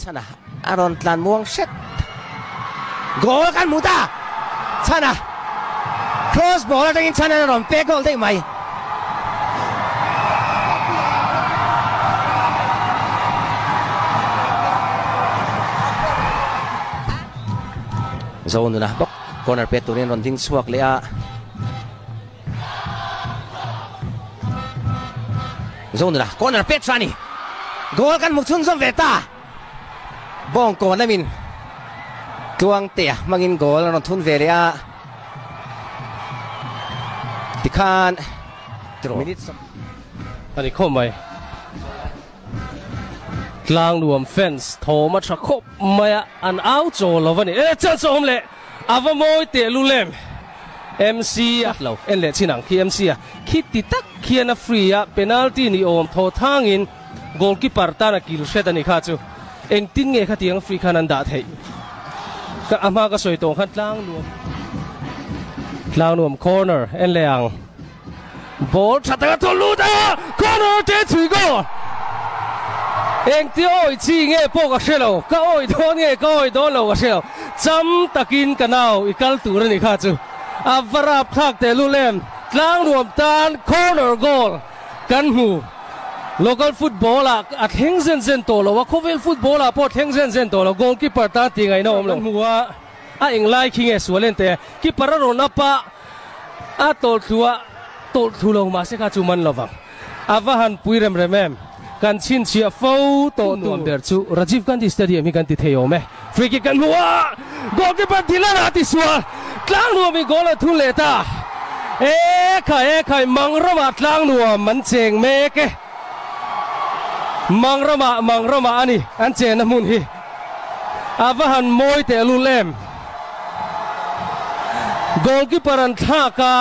Sana, aron tlan muang set gol kan muta Sana. cross ball atangin sana ron pe gol dei mai. Zone na bok corner pe turin ron ding suak le a zone na corner pe trani gol kan muk chun veta bong ko na min. Tuang te mangin goal ron thun ve a. Tikhan. Minute ani khom mai. Tlang luam fence thoma tha khop maya an out zo lovani e cha som le. Avamoi te lulem MC à lâu em lệ chi nặng khi MC à khi tít tắc khi anh free à penalty ni ôm thô thang in. Goalkeeper ta là kilo set anh khá chứ เองติ้งเงคตียงฟรีคานันดาเทยก็อามาก็สวยตรงขัดล่างรวมล่างรวมคอร์เนอร์เอ็นเลียงบอลชัดกระทะลุดาคอร์เนอร์เตะถือก็เองที่โอ้ยจีเงี้ยปวกก็เชลล์ก็โอ้ยโดนเงี้ยก็โอ้ยโดนเราก็เชลล์จำตะกินกันเอาอีกครั้งตัวนี้ข้าจูอัฟราบทักเตลุเลมล่างรวมตานคอร์เนอร์โกลกันหู local football à à thính Zen dân tổ là và khu football à po thính Zen dân tổ là goalkeeper ta tiếng ấy nó ông lòng mua à anh lai khi nghe xuống lên thế keeper rồi nó pa à tổ thua tổ thua lo mà sẽ khá chú mân lo à, vâng à và hàn pui rem rem em. Kan chin chia phâu tổ nuông bẹt chú Rajiv Gandhi Stadium hi kan ti theo mẹ. Free kick kan mua goalkeeper thì là nát xua. Tlang nuông bị goal là thua lệ ta. Ê khai ê khai mang ra mặt à, tlang nuông mình chèn cái มังระมามังระมาอันนี้อันเจนมุนฮีอาบหันมวยเตลูเลมโกลกิปรันท่ากา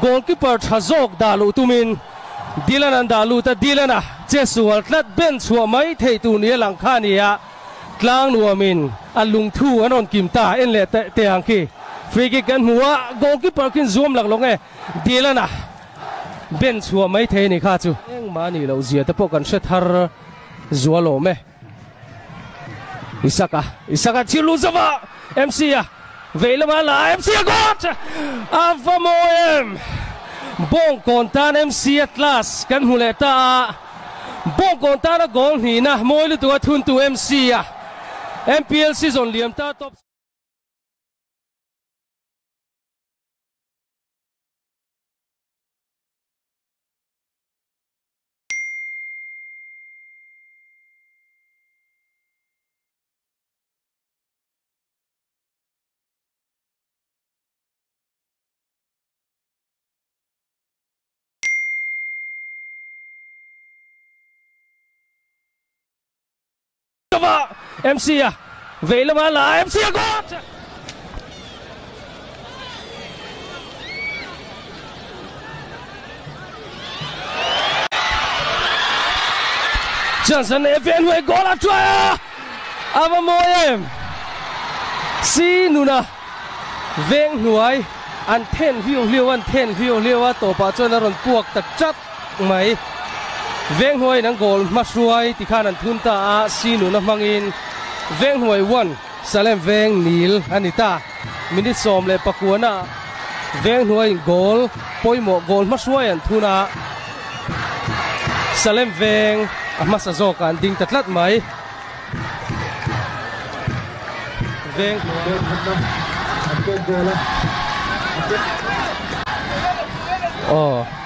โกลกิปร์ทะจกดาลูตุมินดีลันันดาลูแต่ดีลันะเจสุวัลนัดเบนสัวไม่เทตูนี้หลังข้านี้ะกลางนัวมินอันลุงทูอันนนกิมตาเอ็นเลตเตียงคีฟรีกิกันหัวโกลกิปร์กินซูมหลังลงเอดีลันะ มามังระมาอันนี้อันเจนมุนฮีอาวหันมวยเตลุเลมกอลกีปันท่ากา goalkeeper thazok dalu tumin dilan an dalu ta dilana chesual tlat ben chua mai thei tu ni lang kha ni ya tlang nuamin alung thu anon kim ta en le te te ang ki free kick kan huwa goalkeeper kin zoom lak long e dilana ben chua mai thei ni kha chu eng ma ni lo zia te pokan she thar zualo me isaka isaka chilu zawa mc ya Vậy mà là MC God Avamoem Bong kontan MC Atlas Kan huleta Bong kontan gol ni na Moi lu tua thun tu MC à MPL season liam ta top vợ. MC à vậy là mà là MC à con Johnson FN huệ goal là try à. Vâng, Ava mô em. Si nuna Veng nuai An ten hiu liu an ten hiu liu à. Tổ bà cho nó rộn cuộc tật chất mấy veng hoi nang gol masruai ti khan an thun ta a, sinu na mangin veng hoi won salem veng nil anita. Minute som le pakuana. Veng hoi gol poimo gol masruai an thuna salem veng amasa zo kan ding tatlat mai. Veng oh.